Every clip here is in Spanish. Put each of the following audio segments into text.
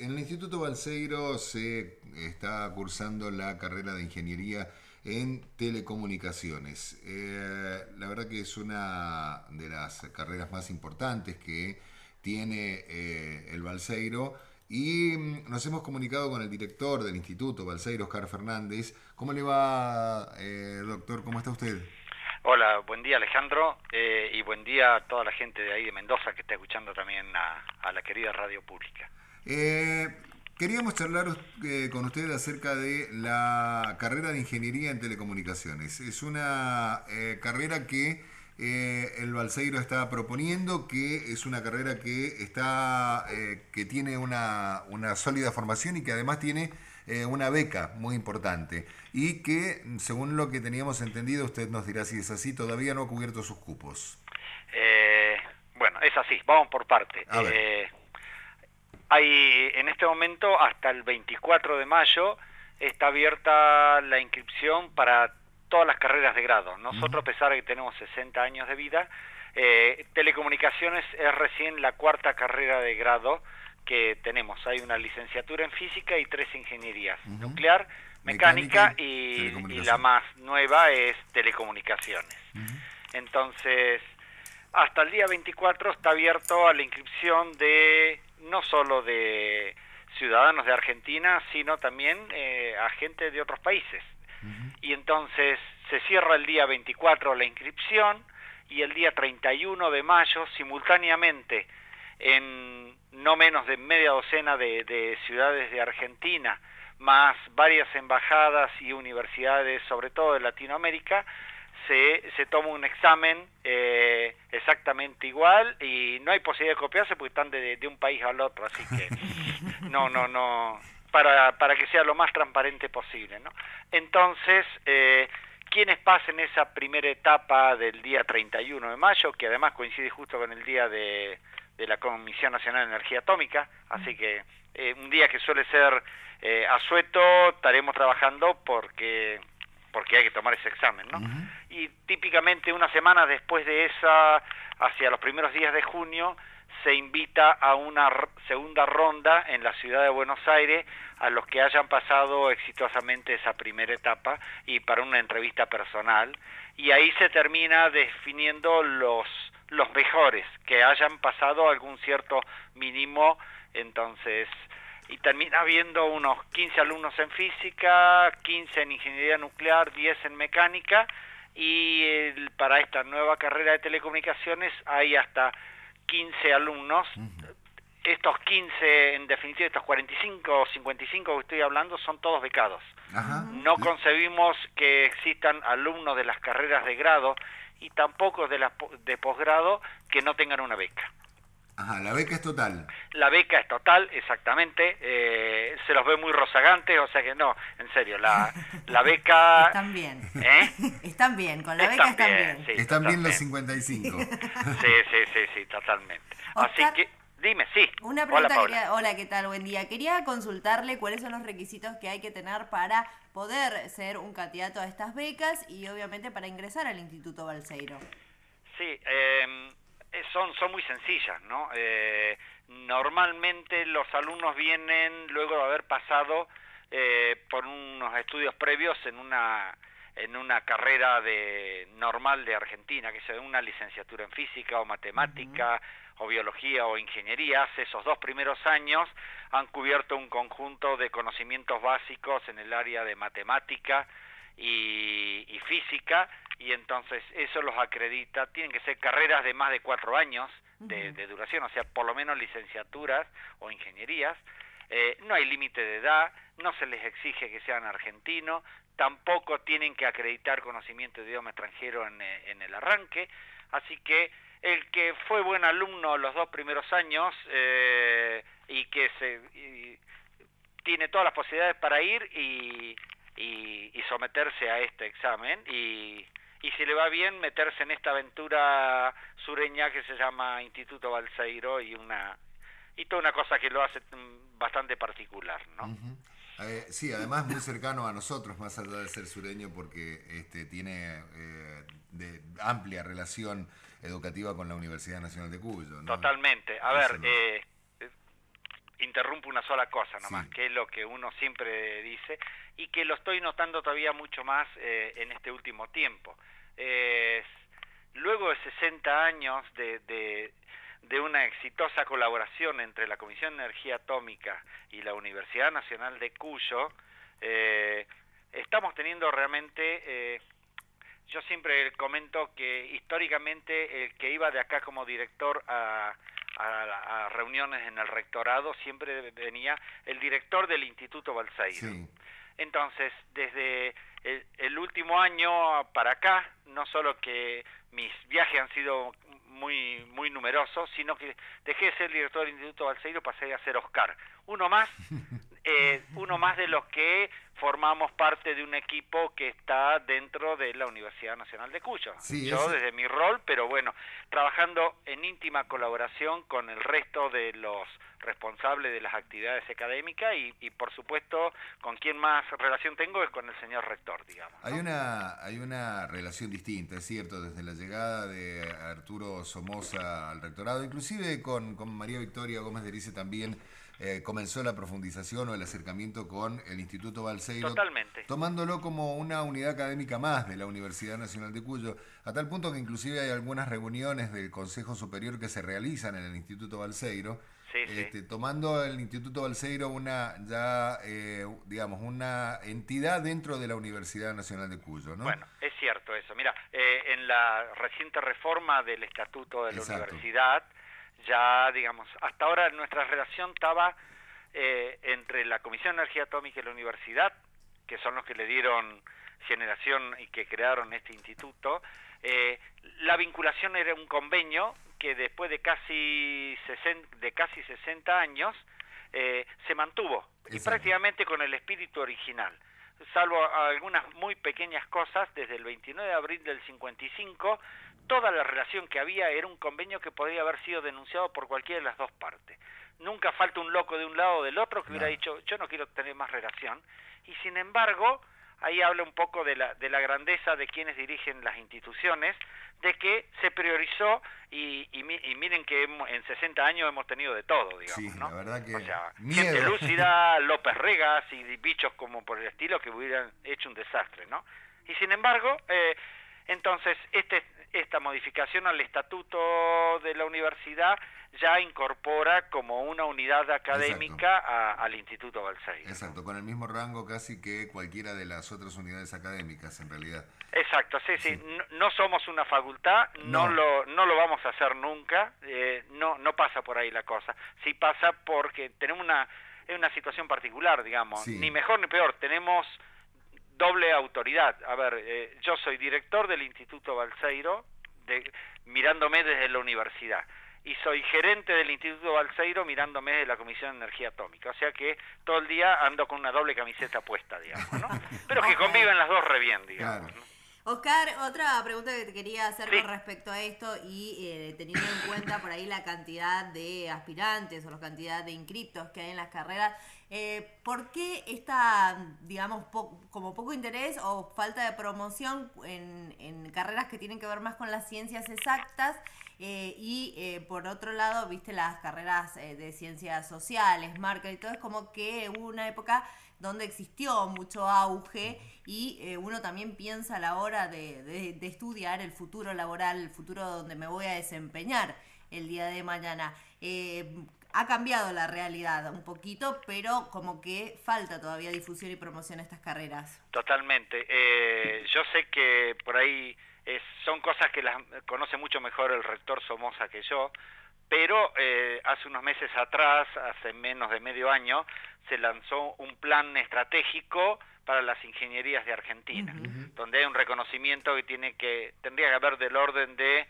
En el Instituto Balseiro se está cursando la carrera de Ingeniería en Telecomunicaciones. Eh, la verdad que es una de las carreras más importantes que tiene eh, el Balseiro y mm, nos hemos comunicado con el director del Instituto Balseiro, Oscar Fernández. ¿Cómo le va, eh, doctor? ¿Cómo está usted? Hola, buen día Alejandro y buen día a toda la gente de ahí de Mendoza que está escuchando también a la querida radio pública. Eh, queríamos charlar eh, con ustedes acerca de la carrera de Ingeniería en Telecomunicaciones. Es una eh, carrera que el Balseiro está proponiendo, que es una carrera que, está, que tiene una, una, sólida formación y que además tiene una beca muy importante. Y que, según lo que teníamos entendido, usted nos dirá si es así, todavía no ha cubierto sus cupos. bueno, es así, vamos por parte. Hay en este momento hasta el 24 de mayo está abierta la inscripción para todas las carreras de grado. Nosotros, a pesar de que tenemos 60 años de vida, eh, telecomunicaciones es recién la cuarta carrera de grado que tenemos. Hay una licenciatura en física y tres ingenierías, nuclear, mecánica, y, la más nueva es telecomunicaciones. Entonces, hasta el día 24 está abierto a la inscripción de no solo de ciudadanos de Argentina, sino también eh, a gente de otros países. Y entonces se cierra el día 24 la inscripción y el día 31 de mayo simultáneamente en no menos de media docena de ciudades de Argentina, más varias embajadas y universidades, sobre todo de Latinoamérica, se, se toma un examen eh, exactamente igual y no hay posibilidad de copiarse porque están de, de, un país al otro, así que no, no, no, para, para que sea lo más transparente posible, ¿no? Entonces, eh, quienes pasen esa primera etapa del día 31 de mayo, que además coincide justo con el día de, de la Comisión Nacional de Energía Atómica, así que eh, un día que suele ser eh, asueto, estaremos trabajando porque porque hay que tomar ese examen, ¿no? Y típicamente una semana después de esa, hacia los primeros días de junio, se invita a una segunda ronda en la ciudad de Buenos Aires a los que hayan pasado exitosamente esa primera etapa y para una entrevista personal y ahí se termina definiendo los los mejores que hayan pasado algún cierto mínimo entonces y termina habiendo unos 15 alumnos en física, 15 en ingeniería nuclear, 10 en mecánica y para esta nueva carrera de telecomunicaciones hay hasta 15 alumnos. Estos 15, en definitiva, estos 45 o 55 que estoy hablando son todos becados. No concebimos que existan alumnos de las carreras de grado y tampoco de las de posgrado que no tengan una beca. Ajá, la beca es total. La beca es total, exactamente. Eh, se los ve muy rozagantes, o sea que no, en serio, la, la beca... Están bien. ¿Eh? Están bien, con la beca están bien. están bien los 55. Sí, sí, sí, sí, totalmente. Así que, dime, sí. Una pregunta, hola, hola, ¿qué tal? Buen día. Quería consultarle cuáles son los requisitos que hay que tener para poder ser un candidato a estas becas y obviamente para ingresar al Instituto Balseiro. Sí, eh, son, son muy sencillas, ¿no? Eh, normalmente los alumnos vienen luego de haber pasado eh, por unos estudios previos en una en una carrera de normal de Argentina, que sea una licenciatura en física o matemática o biología o ingeniería, hace esos dos primeros años han cubierto un conjunto de conocimientos básicos en el área de matemática y física y entonces eso los acredita, tienen que ser carreras de más de cuatro años de, duración, o sea, por lo menos licenciaturas o ingenierías, eh, no hay límite de edad, no se les exige que sean argentinos, tampoco tienen que acreditar conocimiento de idioma extranjero en, eh, en el arranque, así que el que fue buen alumno los dos primeros años eh, y que se tiene todas las posibilidades para ir y, y someterse a este examen y y si le va bien meterse en esta aventura sureña que se llama Instituto Balseiro y una y toda una cosa que lo hace bastante particular, ¿no? Eh, sí, además muy cercano a nosotros, más allá de ser sureño, porque este, tiene eh, de amplia relación educativa con la Universidad Nacional de Cuyo. Totalmente. A ver, eh, interrumpo una sola cosa nomás, que es lo que uno siempre dice y que lo estoy notando todavía mucho más eh, en este último tiempo. Luego de 60 años de, de, una exitosa colaboración entre la Comisión de Energía Atómica y la Universidad Nacional de Cuyo, eh, estamos teniendo realmente... Eh, yo siempre comento que históricamente el que iba de acá como director a, a, reuniones en el rectorado siempre venía el director del Instituto Balseiro. Entonces, desde el, último año para acá, no solo que mis viajes han sido muy muy numerosos, sino que dejé de ser director del Instituto Balseiro, pasé a ser Oscar. Uno más eh, uno más de los que formamos parte de un equipo que está dentro de la Universidad Nacional de Cuyo. Yo desde mi rol, pero bueno, trabajando en íntima colaboración con el resto de los responsables de las actividades académicas y, por supuesto con quien más relación tengo es con el señor rector, digamos. Hay una hay una relación distinta, es cierto, desde la llegada de Arturo Somoza al rectorado, inclusive con, con María Victoria Gómez de Erice también eh, comenzó la profundización o el acercamiento con el Instituto Balseiro. Totalmente. Tomándolo como una unidad académica más de la Universidad Nacional de Cuyo, a tal punto que inclusive hay algunas reuniones del Consejo Superior que se realizan en el Instituto Balseiro. Este, tomando el Instituto Balseiro una ya eh, digamos una entidad dentro de la Universidad Nacional de Cuyo, ¿no? Bueno, es cierto eso. Mira, eh, en la reciente reforma del Estatuto de la Universidad ya, digamos, hasta ahora nuestra relación estaba eh, entre la Comisión de Energía Atómica y la universidad, que son los que le dieron generación y que crearon este instituto. Eh, la vinculación era un convenio que después de casi 60, de casi 60 años eh, se mantuvo y prácticamente con el espíritu original salvo algunas muy pequeñas cosas, desde el 29 de abril del 55 toda la relación que había era un convenio que podría haber sido denunciado por cualquiera de las dos partes. Nunca falta un loco de un lado o del otro que hubiera dicho, yo no quiero tener más relación. Y sin embargo, ahí habla un poco de la, de la grandeza de quienes dirigen las instituciones, de que se priorizó y, y, miren que en 60 años hemos tenido de todo, digamos, ¿no? La verdad que o sea, gente lúcida, López Regas y bichos como por el estilo que hubieran hecho un desastre, ¿no? Y sin embargo, eh, entonces, este, esta modificación al estatuto de la universidad ya incorpora como una unidad académica al Instituto Balseiro. Exacto, con el mismo rango casi que cualquiera de las otras unidades académicas en realidad. Exacto, sí, sí, No, somos una facultad, no, lo, no lo vamos a hacer nunca, eh, no, no pasa por ahí la cosa. Sí pasa porque tenemos una, una situación particular, digamos, ni mejor ni peor, tenemos doble autoridad. A ver, eh, yo soy director del Instituto Balseiro, de, mirándome desde la universidad, y soy gerente del Instituto Balseiro mirándome desde la Comisión de Energía Atómica. O sea que todo el día ando con una doble camiseta puesta, digamos, ¿no? Pero que conviven las dos re bien, digamos. Oscar, otra pregunta que te quería hacer con respecto a esto y eh, teniendo en cuenta por ahí la cantidad de aspirantes o la cantidad de inscriptos que hay en las carreras, eh, ¿por qué está, digamos, como poco interés o falta de promoción en, carreras que tienen que ver más con las ciencias exactas? Eh, y por otro lado, viste las carreras de ciencias sociales, marca y todo, es como que hubo una época donde existió mucho auge y eh, uno también piensa a la hora de, estudiar el futuro laboral, el futuro donde me voy a desempeñar el día de mañana. Eh, ha cambiado la realidad un poquito, pero como que falta todavía difusión y promoción a estas carreras. Totalmente. Eh, yo sé que por ahí son cosas que las conoce mucho mejor el rector Somoza que yo, pero hace unos meses atrás, hace menos de medio año, se lanzó un plan estratégico para las ingenierías de Argentina, donde hay un reconocimiento que tiene que tendría que haber del orden de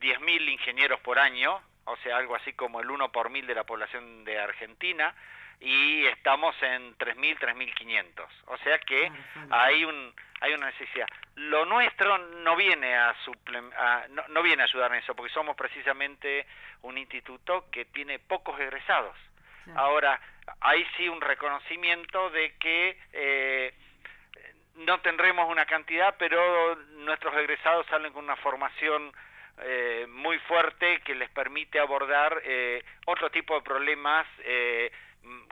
10.000 ingenieros por año, o sea, algo así como el 1 por mil de la población de Argentina, y estamos en 3.000, 3.500. O sea que hay un hay una necesidad. Lo nuestro no viene a, no, no, viene a ayudar en eso, porque somos precisamente un instituto que tiene pocos egresados. Ahora, hay sí un reconocimiento de que eh, no tendremos una cantidad, pero nuestros egresados salen con una formación eh, muy fuerte que les permite abordar otro tipo de problemas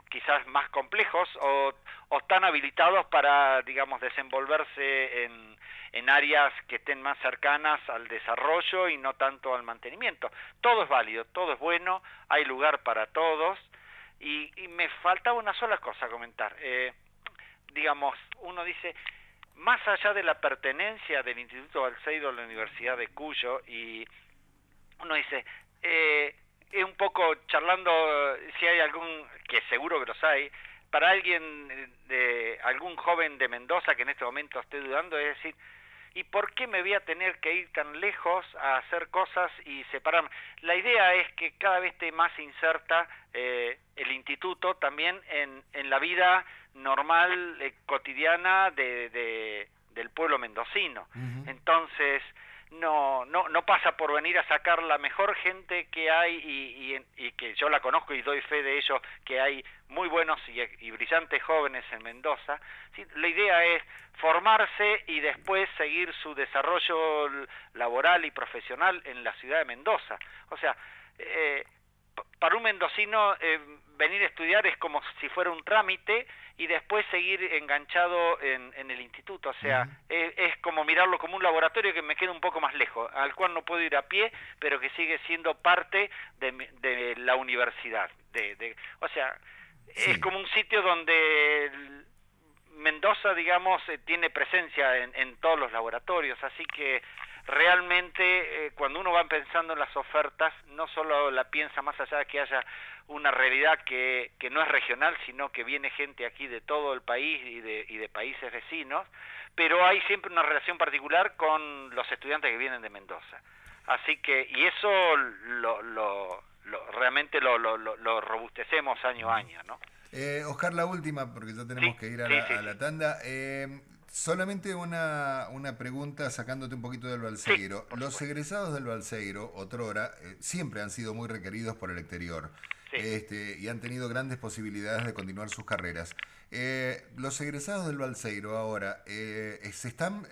quizás más complejos o, están habilitados para, digamos, desenvolverse en, en áreas que estén más cercanas al desarrollo y no tanto al mantenimiento. Todo es válido, todo es bueno, hay lugar para todos y, me faltaba una sola cosa comentar. Eh, digamos, uno dice, más allá de la pertenencia del Instituto Balseiro a la Universidad de Cuyo y uno dice, eh, un poco charlando si hay algún, que seguro que los hay, para alguien de algún joven de Mendoza que en este momento esté dudando, es decir, ¿y por qué me voy a tener que ir tan lejos a hacer cosas y separarme? La idea es que cada vez esté más inserta eh, el instituto también en, en la vida normal, eh, cotidiana de, del pueblo mendocino. Entonces, no, no, no pasa por venir a sacar la mejor gente que hay y, y, que yo la conozco y doy fe de ello, que hay muy buenos y, brillantes jóvenes en Mendoza. La idea es formarse y después seguir su desarrollo laboral y profesional en la ciudad de Mendoza. O sea, eh, para un mendocino eh, venir a estudiar es como si fuera un trámite y después seguir enganchado en, el instituto. O sea, es, como mirarlo como un laboratorio que me queda un poco más lejos, al cual no puedo ir a pie, pero que sigue siendo parte de, la universidad. De, o sea, es como un sitio donde Mendoza, digamos, eh, tiene presencia en, en todos los laboratorios, así que realmente eh, cuando uno va pensando en las ofertas, no solo la piensa más allá de que haya una realidad que, que no es regional, sino que viene gente aquí de todo el país y de, y de países vecinos, pero hay siempre una relación particular con los estudiantes que vienen de Mendoza. Así que, y eso lo, lo, realmente lo, lo, robustecemos año a año, ¿no? Eh, Oscar, la última, porque ya tenemos que ir a, la, a la tanda. Eh, Solamente una, una, pregunta sacándote un poquito del Balseiro. Los egresados del Balseiro, otrora, eh, siempre han sido muy requeridos por el exterior este, y han tenido grandes posibilidades de continuar sus carreras. Eh, los egresados del Balseiro ahora, eh, ¿se están,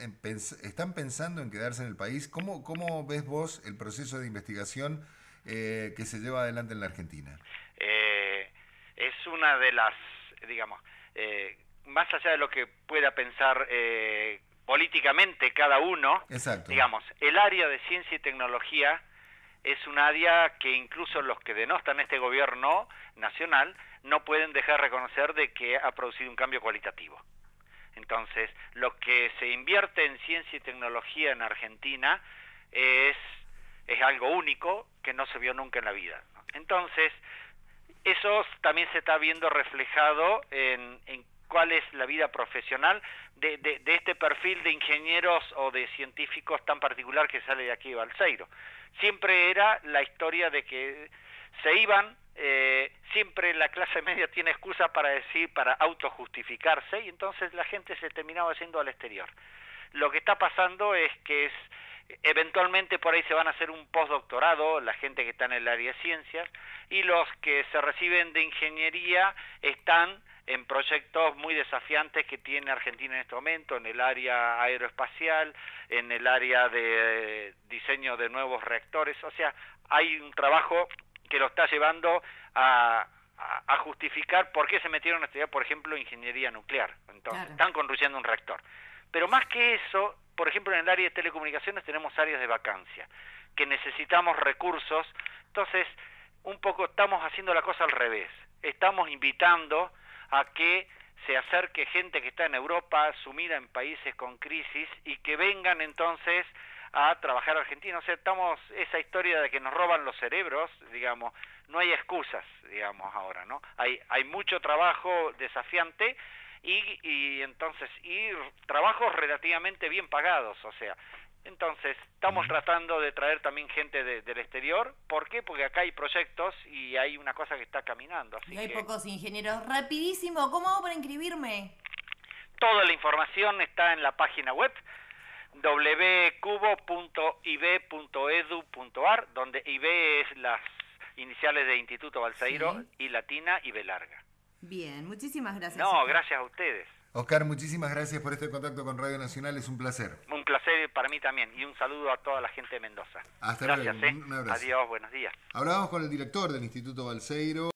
están pensando en quedarse en el país? ¿Cómo, cómo ves vos el proceso de investigación que se lleva adelante en la Argentina? es una de las, digamos, más allá de lo que pueda pensar eh, políticamente cada uno, digamos, el área de ciencia y tecnología es un área que incluso los que denostan este gobierno nacional no pueden dejar de reconocer de que ha producido un cambio cualitativo. Entonces, lo que se invierte en ciencia y tecnología en Argentina es, es algo único que no se vio nunca en la vida. Entonces, eso también se está viendo reflejado en, en cuál es la vida profesional de, de, este perfil de ingenieros o de científicos tan particular que sale de aquí de Balseiro. Siempre era la historia de que se iban, eh, siempre la clase media tiene excusa para decir, para autojustificarse, y entonces la gente se terminaba yendo al exterior. Lo que está pasando es que es eventualmente por ahí se van a hacer un postdoctorado, la gente que está en el área de ciencias, y los que se reciben de ingeniería están en proyectos muy desafiantes que tiene Argentina en este momento, en el área aeroespacial, en el área de diseño de nuevos reactores. O sea, hay un trabajo que lo está llevando a, a, justificar por qué se metieron a estudiar, por ejemplo, ingeniería nuclear. Entonces, están construyendo un reactor. Pero más que eso, por ejemplo, en el área de telecomunicaciones tenemos áreas de vacancia, que necesitamos recursos. Entonces, un poco estamos haciendo la cosa al revés. Estamos invitando a que se acerque gente que está en Europa, sumida en países con crisis, y que vengan entonces a trabajar a Argentina. O sea, estamos, esa historia de que nos roban los cerebros, digamos, no hay excusas, digamos, ahora, ¿no? Hay, hay mucho trabajo desafiante y, y entonces, y trabajos relativamente bien pagados, o sea, entonces, estamos tratando de traer también gente del exterior. ¿Por qué? Porque acá hay proyectos y hay una cosa que está caminando. y hay pocos ingenieros. Rapidísimo, ¿cómo hago para inscribirme? Toda la información está en la página web wcubo.ib.edu.ar, donde IB es las iniciales de Instituto Balseiro y Latina y B larga. Bien, muchísimas gracias. No, gracias a ustedes. Oscar, muchísimas gracias por este contacto con Radio Nacional, es un placer. Un placer para mí también y un saludo a toda la gente de Mendoza. Hasta Gracias, luego, ¿eh? un abrazo. Adiós, buenos días. Hablábamos con el director del Instituto Balseiro.